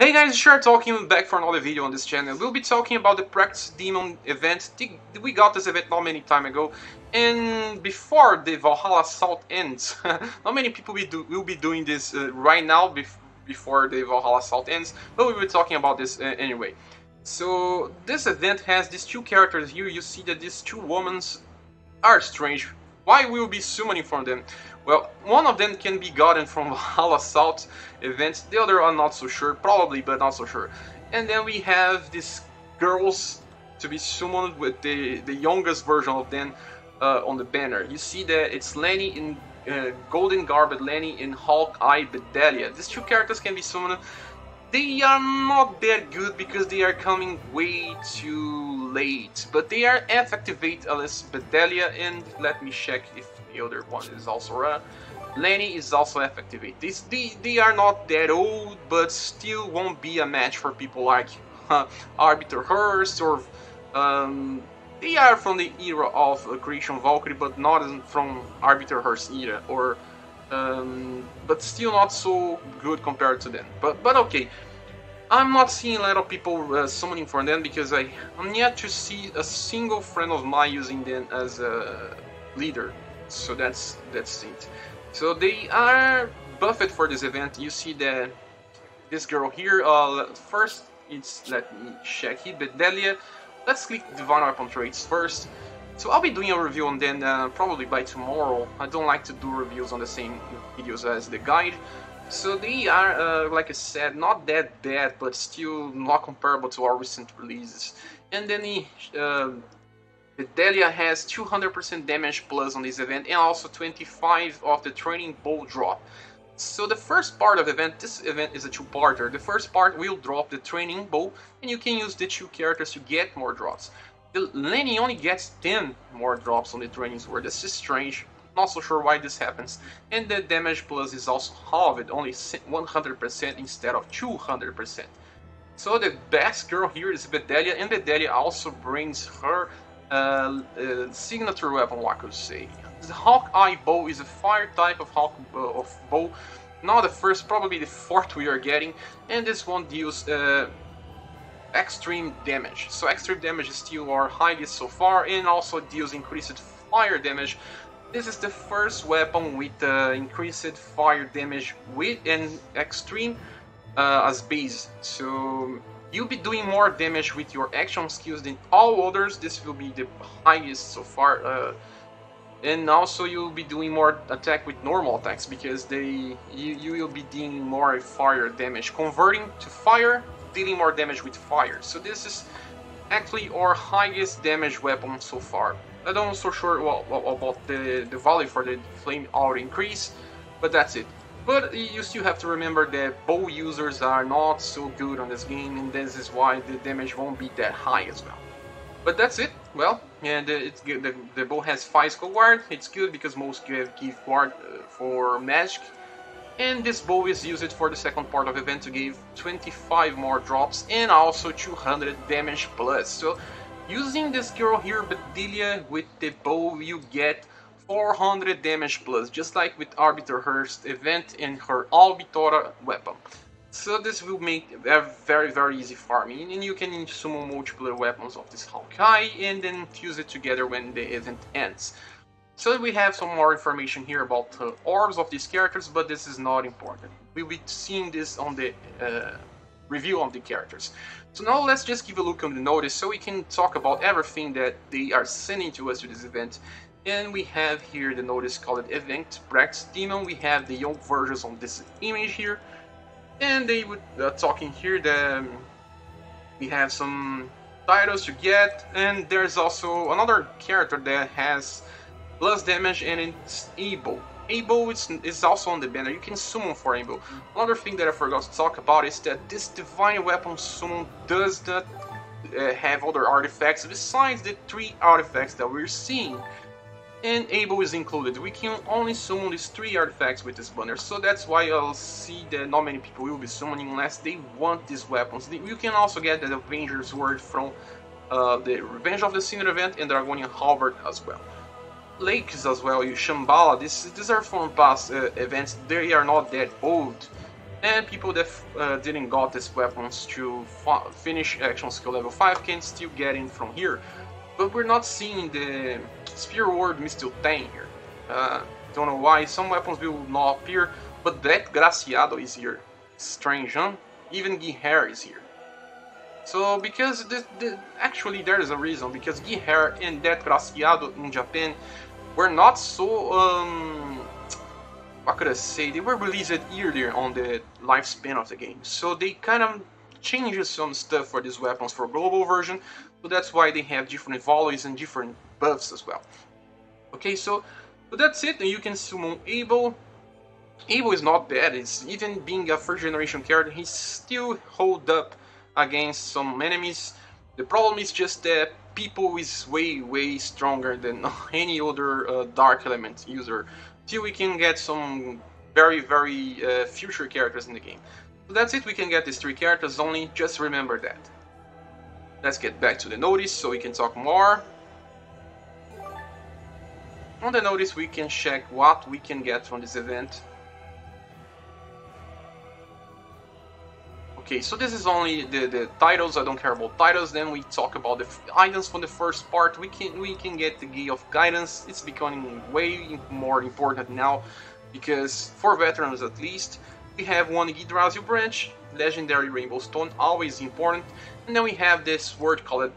Hey guys, sure talking back for another video on this channel. We'll be talking about the Practice Demon event. We got this event not many time ago, and before the Valhalla Assault ends, not many people will, be doing this uh, right now bef before the Valhalla Assault ends, but we'll be talking about this uh, anyway. So this event has these two characters here. You see that these two women are strange. Why will be summoning from them? Well, one of them can be gotten from Valhalla Assault events, the other I'm not so sure, probably, but not so sure. And then we have these girls to be summoned with the, the youngest version of them uh, on the banner. You see that it's Leny in uh, Golden Garbed Leny and Hawkeye Bedelia. These two characters can be summoned. They are not that good because they are coming way too late, but they are F-activate Alice Bedelia and let me check if the other one is also run. Leny is also effective. They, they are not that old, but still won't be a match for people like uh, Arbiter Hrist or um, they are from the era of uh, Creation Valkyrie, but not from Arbiter Hrist era, or um, but still not so good compared to them. But but okay, I'm not seeing a lot of people uh, summoning for them because I I'm yet to see a single friend of mine using them as a leader so that's that's it. So they are buffed for this event. You see that this girl here. Uh, first, it's let me check here. Bedelia. Let's click Divine Weapon traits first. So I'll be doing a review on them uh, probably by tomorrow. I don't like to do reviews on the same videos as the guide. So they are, uh, like I said, not that bad, but still not comparable to our recent releases. And then he, uh, the Delia has 200% damage plus on this event and also 25 of the training bow drop. So the first part of the event, this event is a two-parter. The first part will drop the training bow and you can use the two characters to get more drops. The Leny only gets 10 more drops on the training sword. This is strange. Not so sure why this happens. And the damage plus is also halved, only 100% instead of 200%. So the best girl here is Bedelia, and Bedelia also brings her uh, uh, signature weapon, I could say. The Hawkeye bow is a fire type of Hawk uh, of bow, not the first, probably the fourth we are getting, and this one deals uh, extreme damage. So extreme damage is still our highest so far, and also deals increased fire damage. This is the first weapon with uh, increased fire damage with an extreme uh, as base. So You'll be doing more damage with your action skills than all others. This will be the highest so far. Uh, and also you'll be doing more attack with normal attacks because they you, you will be dealing more fire damage. Converting to fire, dealing more damage with fire. So this is actually our highest damage weapon so far. I don't so sure well, about the, the value for the flame auto increase, but that's it. But you still have to remember that bow users are not so good on this game and this is why the damage won't be that high as well. But that's it. Well, and it's good. The, the bow has 5 skull guard. It's good because most give, give guard uh, for magic. And this bow is used for the second part of event to give 25 more drops and also 200 damage plus. So using this girl here, Bedelia, with the bow you get 400 damage plus, just like with Arbiter Hrist event and her Albitora weapon. So this will make a very very easy farming and you can summon multiple weapons of this Hawkeye and then fuse it together when the event ends. So we have some more information here about the orbs of these characters, but this is not important. We'll be seeing this on the uh, review of the characters. So now let's just give a look on the notice so we can talk about everything that they are sending to us to this event and we have here the notice called Event Practice Demon. We have the young versions on this image here. And they would uh, talking here that um, we have some titles to get. And there's also another character that has plus damage and it's Abel. Abel is, is also on the banner. You can summon for Abel. Another thing that I forgot to talk about is that this Divine Weapon Summon does not uh, have other artifacts besides the three artifacts that we're seeing and Abel is included. We can only summon these three artifacts with this banner, so that's why I'll see that not many people will be summoning unless they want these weapons. You can also get the Avenger's Word from uh, the Revenge of the Sinner event and Dragonian Halberd as well. Lakes as well, you Shambhala, this, these are from past uh, events, they are not that old. and people that uh, didn't got these weapons to finish action skill level 5 can still get in from here. But we're not seeing the Spear Word Mistil 10 here. Uh, don't know why, some weapons will not appear, but that Graciado is here. Strange, huh? Even Guiher is here. So, because the, actually there is a reason, because Guiher and that Graciado in Japan were not so um, what could I say, they were released earlier on the lifespan of the game, so they kind of changed some stuff for these weapons for global version, so that's why they have different volleys and different buffs as well. Okay, so, so that's it, and you can summon Abel. Abel is not bad, it's even being a first generation character, he still hold up against some enemies. The problem is just that people is way way stronger than any other uh, dark element user till we can get some very, very uh, future characters in the game. So that's it, we can get these three characters only, just remember that. Let's get back to the notice so we can talk more. On the notice we can check what we can get from this event. Okay, so this is only the, the titles, I don't care about titles, then we talk about the items from the first part, we can we can get the Key of Guidance, it's becoming way more important now, because for veterans at least, we have one Yggdrasil branch, legendary Rainbow Stone, always important, and then we have this word called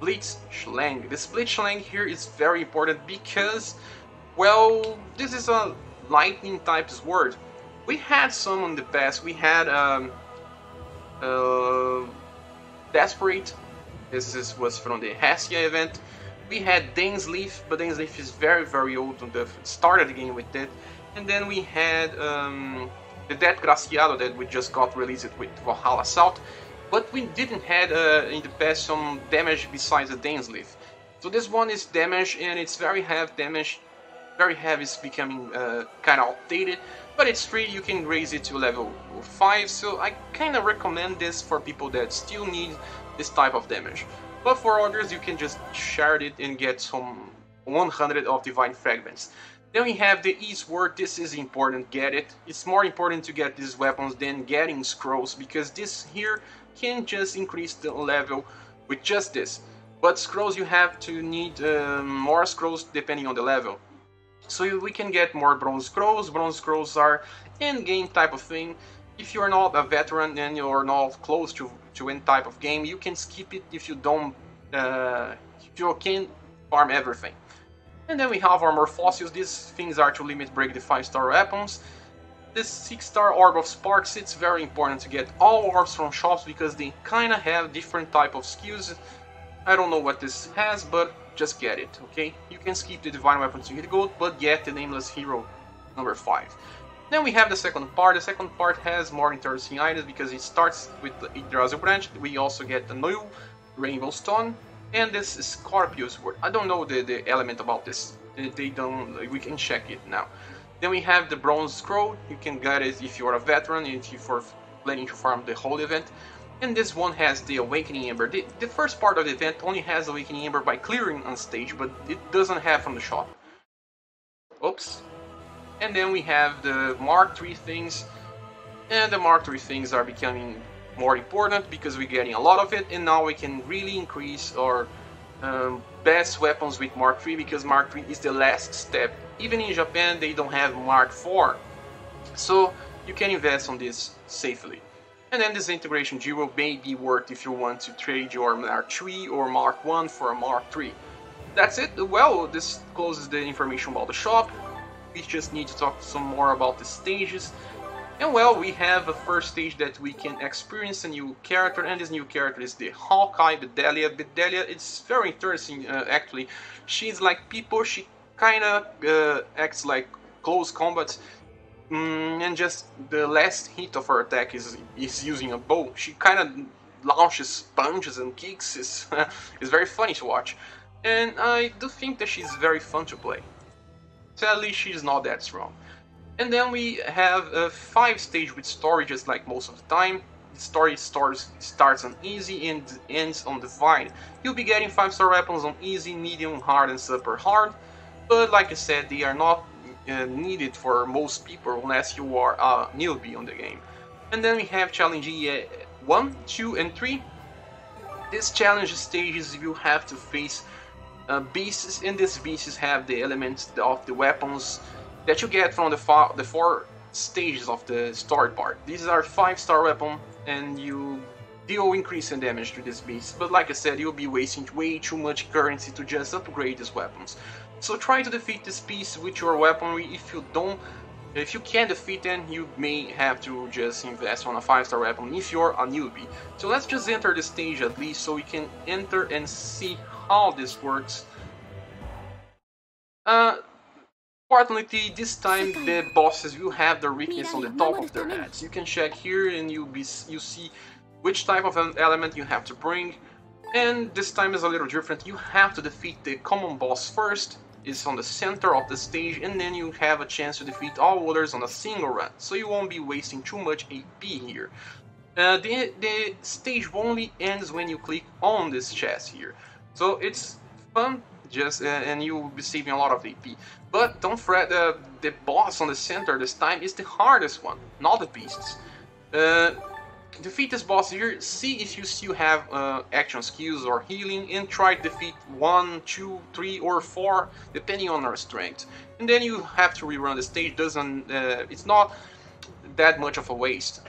Blitz Schlang. This Blitz Schlang here is very important because, well, this is a lightning type word. We had some in the past, we had um, uh, Desperate. This is, was from the Hestia event. We had Dainsleif, but Dainsleif is very, very old on the started the game with that. And then we had um, the Dead Graciado that we just got released with Valhalla Assault. But we didn't had uh, in the past some damage besides the Dainsleif. So this one is damage and it's very heavy damage. Very heavy is becoming uh, kind of outdated but it's free, you can raise it to level 5, so I kinda recommend this for people that still need this type of damage. But for others, you can just shard it and get some 100 of Divine Fragments. Then we have the Eastward, this is important, get it. It's more important to get these weapons than getting scrolls, because this here can just increase the level with just this. But scrolls you have to need um, more scrolls depending on the level. So we can get more bronze scrolls. Bronze scrolls are in-game type of thing. If you're not a veteran and you're not close to, to any type of game, you can skip it if you don't, uh, if you can farm everything. And then we have our more fossils. These things are to limit break the 5-star weapons. This 6-star Orb of Sparks, it's very important to get all orbs from shops because they kinda have different type of skills. I don't know what this has, but just get it, okay? You can skip the Divine Weapons to hit gold, but get the Nameless Hero number 5. Then we have the second part. The second part has more interesting items because it starts with the Yggdrasil branch. We also get the new Rainbow Stone and this Scorpio Sword. I don't know the, the element about this. They, don't. We can check it now. Then we have the Bronze Scroll. You can get it if you're a veteran, if you're planning to farm the whole event. And this one has the Awakening Ember. The, the first part of the event only has Awakening Ember by clearing on stage, but it doesn't have from the shop. Oops. And then we have the Mark III things. And the Mark III things are becoming more important because we're getting a lot of it and now we can really increase our um, best weapons with Mark III because Mark III is the last step. Even in Japan they don't have Mark IV. So you can invest on this safely. And then this integration jewel may be worth if you want to trade your Mark III or Mark 1 for a Mark III. That's it. Well, this closes the information about the shop. We just need to talk some more about the stages. And well, we have a first stage that we can experience a new character, and this new character is the Hawkeye Bedelia. Bedelia, it's very interesting uh, actually. She's like people, she kinda uh, acts like close combat Mm, and just the last hit of her attack is is using a bow. She kind of launches punches and kicks. It's, it's very funny to watch. And I do think that she's very fun to play. Sadly, she's not that strong. And then we have a 5 stage with story just like most of the time. The story starts, starts on easy and ends on divine. You'll be getting 5 star weapons on easy, medium, hard and super hard. But like I said, they are not uh, needed for most people unless you are a newbie on the game. And then we have challenge uh, 1, 2 and 3. These challenge stages you have to face uh, beasts, and these beasts have the elements of the weapons that you get from the, the four stages of the story part. These are 5 star weapon and you deal increase in damage to these beasts, but like I said, you'll be wasting way too much currency to just upgrade these weapons. So try to defeat this beast with your weaponry, if you don't if you can't defeat them, you may have to just invest on a 5-star weapon if you're a newbie. So let's just enter the stage at least so we can enter and see how this works. Uh, Fortunately, this time the bosses will have the weakness on the top of their heads. You can check here and you'll be you see which type of element you have to bring. And this time is a little different. You have to defeat the common boss first. It's on the center of the stage and then you have a chance to defeat all others on a single run. So you won't be wasting too much AP here. Uh, the, the stage only ends when you click on this chest here. So it's fun just uh, and you will be saving a lot of AP. But don't fret, uh, the boss on the center this time is the hardest one, not the beasts. Uh, defeat this boss here, see if you still have uh, action skills or healing, and try to defeat 1, 2, 3 or 4, depending on your strength. And then you have to rerun the stage, doesn't, uh, it's not that much of a waste.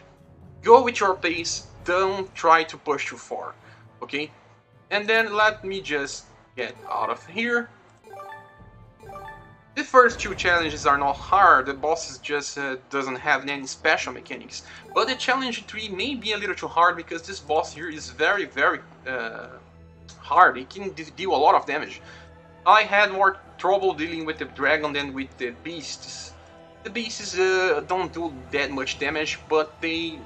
Go with your pace, don't try to push too far, okay? And then let me just get out of here. The first two challenges are not hard, the boss just uh, doesn't have any special mechanics. But the challenge 3 may be a little too hard because this boss here is very very uh, hard, it can deal a lot of damage. I had more trouble dealing with the dragon than with the beasts. The beasts uh, don't do that much damage, but they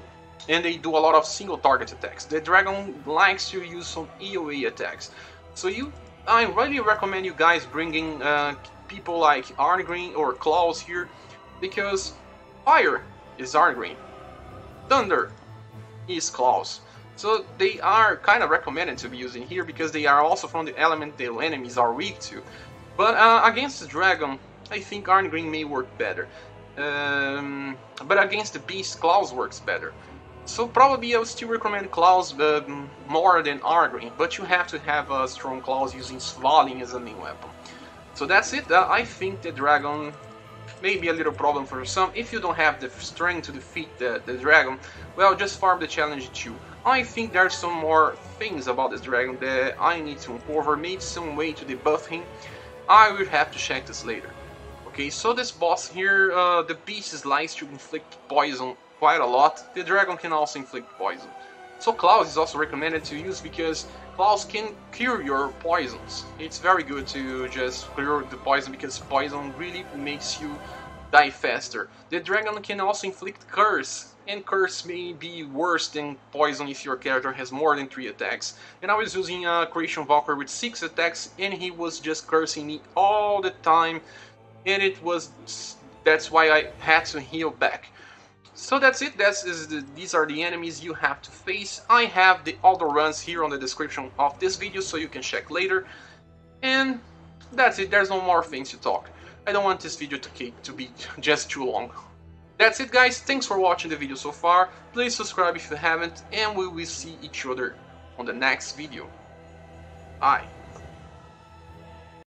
and they do a lot of single target attacks. The dragon likes to use some EOA attacks. So you I really recommend you guys bringing uh, people like Arngrim or Klaus here, because fire is Arngrim, thunder is Klaus. So they are kind of recommended to be using here because they are also from the element the enemies are weak to. But uh, against the dragon, I think Arngrim may work better. Um, but against the beast, Klaus works better. So probably I would still recommend Klaus uh, more than Arngrim, but you have to have a strong Klaus using Svalin as a main weapon. So that's it, uh, I think the dragon may be a little problem for some. If you don't have the strength to defeat the, the dragon, well, just farm the challenge too. I think there's some more things about this dragon that I need to uncover, maybe some way to debuff him. I will have to check this later. Okay, so this boss here, uh, the beast is likes to inflict poison quite a lot. The dragon can also inflict poison. So Klaus is also recommended to use because Klaus can cure your poisons. It's very good to just cure the poison because poison really makes you die faster. The dragon can also inflict curse, and curse may be worse than poison if your character has more than 3 attacks. And I was using a Creation Valkyrie with 6 attacks and he was just cursing me all the time and it was that's why I had to heal back. So that's it, that's, the, these are the enemies you have to face. I have the other runs here on the description of this video so you can check later. And that's it, there's no more things to talk. I don't want this video to, to be just too long. That's it guys, thanks for watching the video so far, please subscribe if you haven't, and we will see each other on the next video. Bye.